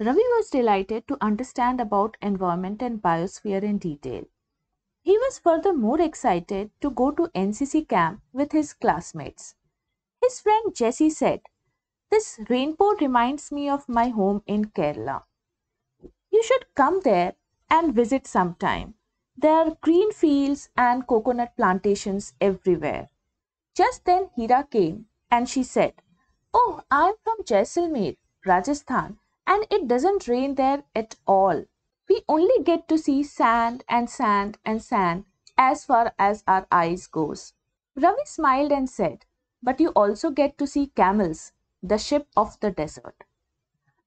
Ravi was delighted to understand about environment and biosphere in detail. He was furthermore excited to go to NCC camp with his classmates. His friend Jesse said, This rainbow reminds me of my home in Kerala. You should come there and visit sometime. There are green fields and coconut plantations everywhere. Just then Hira came and she said, Oh, I'm from Jaisalmer, Rajasthan and it doesn't rain there at all. We only get to see sand and sand and sand as far as our eyes goes. Ravi smiled and said, but you also get to see camels, the ship of the desert.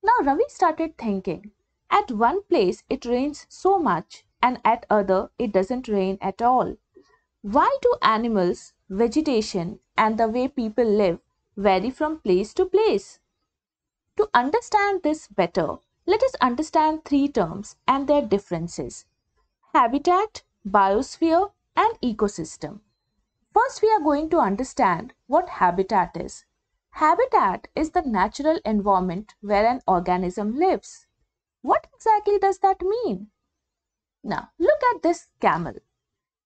Now Ravi started thinking, at one place it rains so much and at other it doesn't rain at all. Why do animals, vegetation and the way people live vary from place to place? To understand this better, let us understand three terms and their differences. Habitat, biosphere and ecosystem. First, we are going to understand what habitat is. Habitat is the natural environment where an organism lives. What exactly does that mean? Now, look at this camel.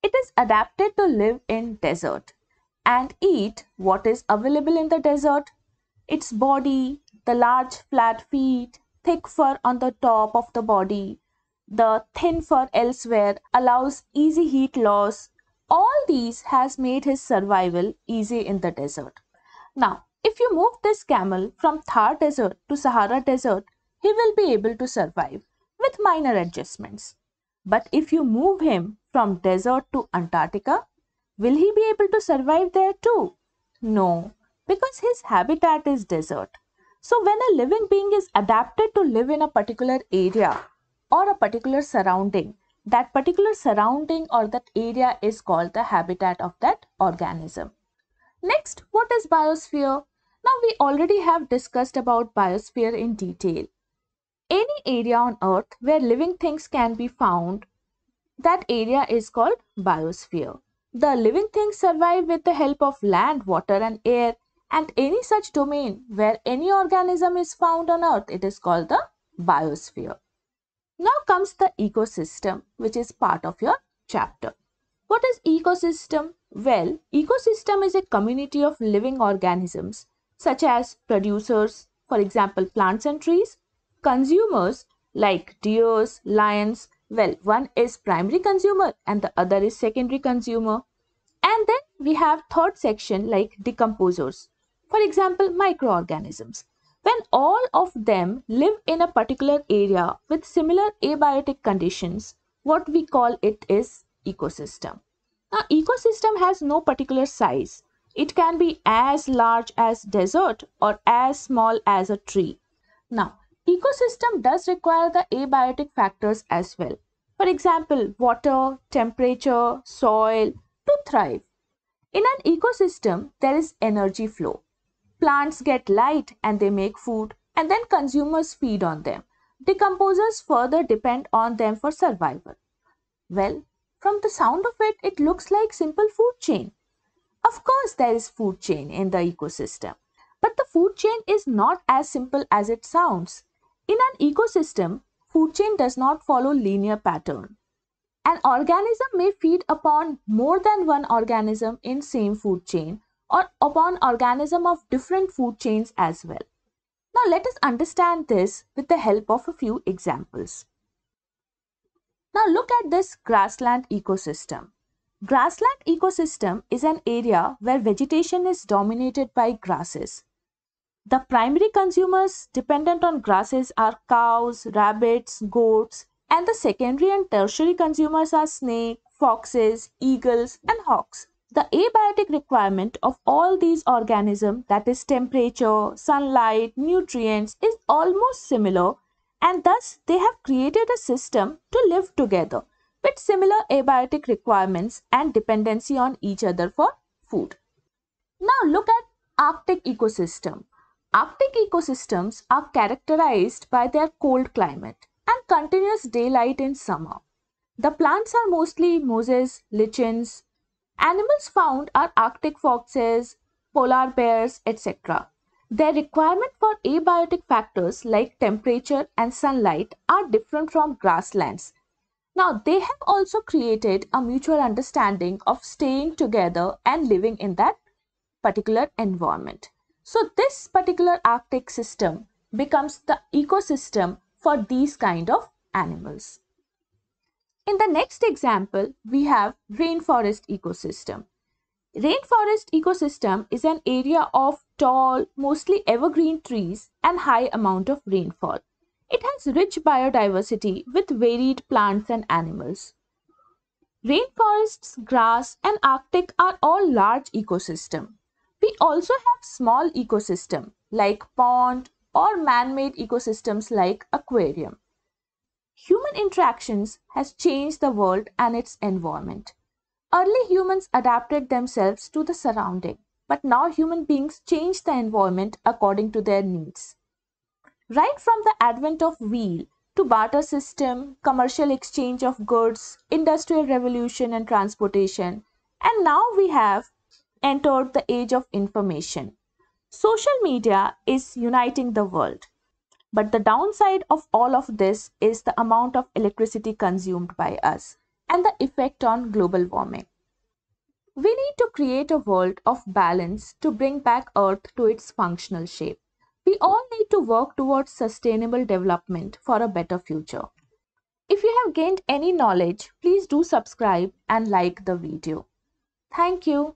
It is adapted to live in desert and eat what is available in the desert. Its body, the large flat feet, thick fur on the top of the body, the thin fur elsewhere allows easy heat loss. All these has made his survival easy in the desert. Now, if you move this camel from Thar Desert to Sahara Desert, he will be able to survive with minor adjustments. But if you move him from desert to Antarctica, will he be able to survive there too? No, because his habitat is desert. So when a living being is adapted to live in a particular area or a particular surrounding, that particular surrounding or that area is called the habitat of that organism. Next, what is biosphere? Now we already have discussed about biosphere in detail. Any area on earth where living things can be found, that area is called biosphere. The living things survive with the help of land, water and air and any such domain where any organism is found on earth, it is called the biosphere. Now comes the ecosystem, which is part of your chapter. What is ecosystem? Well, ecosystem is a community of living organisms such as producers, for example, plants and trees, consumers like deers, lions, well, one is primary consumer and the other is secondary consumer. And then we have third section like decomposers. For example, microorganisms. When all of them live in a particular area with similar abiotic conditions, what we call it is ecosystem. Now, ecosystem has no particular size. It can be as large as desert or as small as a tree. Now, ecosystem does require the abiotic factors as well. For example, water, temperature, soil to thrive. In an ecosystem, there is energy flow. Plants get light and they make food and then consumers feed on them. Decomposers further depend on them for survival. Well, from the sound of it, it looks like simple food chain. Of course, there is food chain in the ecosystem, but the food chain is not as simple as it sounds. In an ecosystem, food chain does not follow linear pattern. An organism may feed upon more than one organism in same food chain or upon organism of different food chains as well. Now let us understand this with the help of a few examples. Now look at this grassland ecosystem. Grassland ecosystem is an area where vegetation is dominated by grasses. The primary consumers dependent on grasses are cows, rabbits, goats, and the secondary and tertiary consumers are snake, foxes, eagles, and hawks. The abiotic requirement of all these organisms, that is temperature, sunlight, nutrients, is almost similar and thus they have created a system to live together with similar abiotic requirements and dependency on each other for food. Now look at Arctic ecosystem. Arctic ecosystems are characterized by their cold climate and continuous daylight in summer. The plants are mostly mosses, lichens, Animals found are Arctic foxes, polar bears, etc. Their requirement for abiotic factors like temperature and sunlight are different from grasslands. Now, they have also created a mutual understanding of staying together and living in that particular environment. So, this particular Arctic system becomes the ecosystem for these kind of animals. In the next example, we have rainforest ecosystem. Rainforest ecosystem is an area of tall, mostly evergreen trees and high amount of rainfall. It has rich biodiversity with varied plants and animals. Rainforests, grass and Arctic are all large ecosystem. We also have small ecosystem like pond or man-made ecosystems like aquarium. Human interactions has changed the world and its environment. Early humans adapted themselves to the surrounding, but now human beings change the environment according to their needs. Right from the advent of wheel to barter system, commercial exchange of goods, industrial revolution and transportation, and now we have entered the age of information. Social media is uniting the world. But the downside of all of this is the amount of electricity consumed by us and the effect on global warming. We need to create a world of balance to bring back Earth to its functional shape. We all need to work towards sustainable development for a better future. If you have gained any knowledge, please do subscribe and like the video. Thank you.